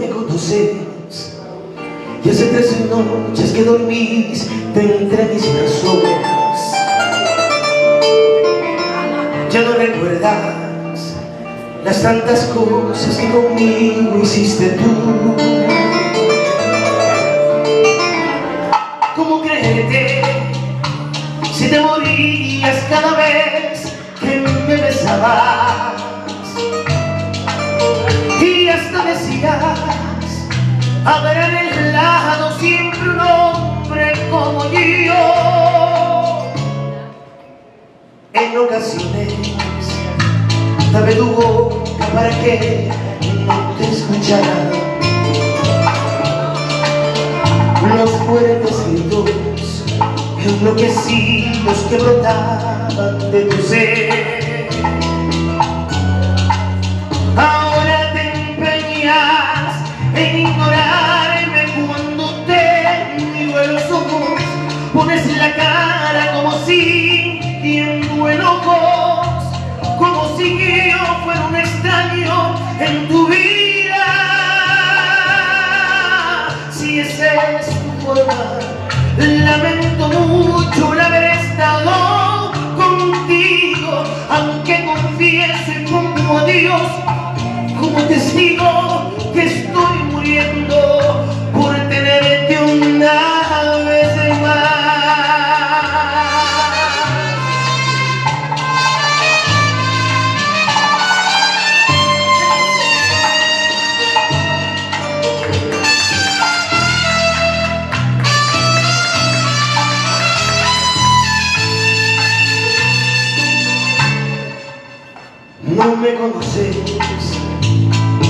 conoces Y hace tres noches que dormís entre mis brazos. Ya no recuerdas las tantas cosas que conmigo hiciste tú. ¿Cómo creerte si te morías cada vez que me besabas? Y hasta decías haber en el lado siempre un hombre como yo. En ocasiones tu boca para que no te escuchara. Los fuertes gritos enloquecidos que brotaban de tu ser. Como testigo que estoy muriendo por tenerte una vez más. No me conoces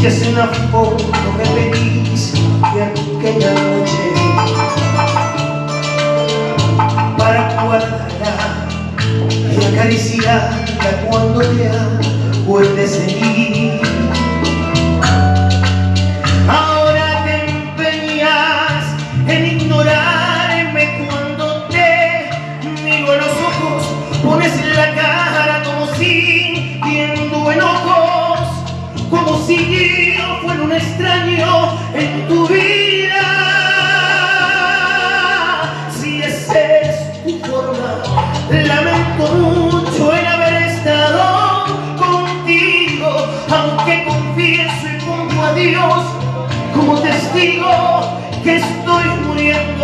es una foto que pedís de aquella noche como si yo fuera un extraño en tu vida. Si esa es tu forma, lamento mucho el haber estado contigo, aunque confieso y pongo a Dios como testigo que estoy muriendo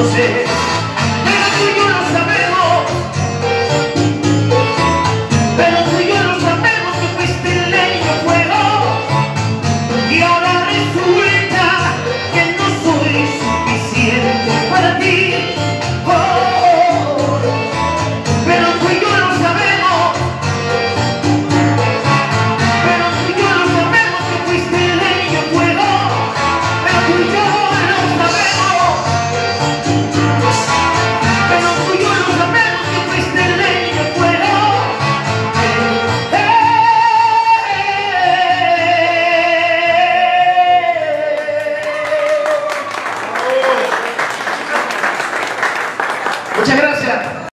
você.